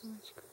солнышко.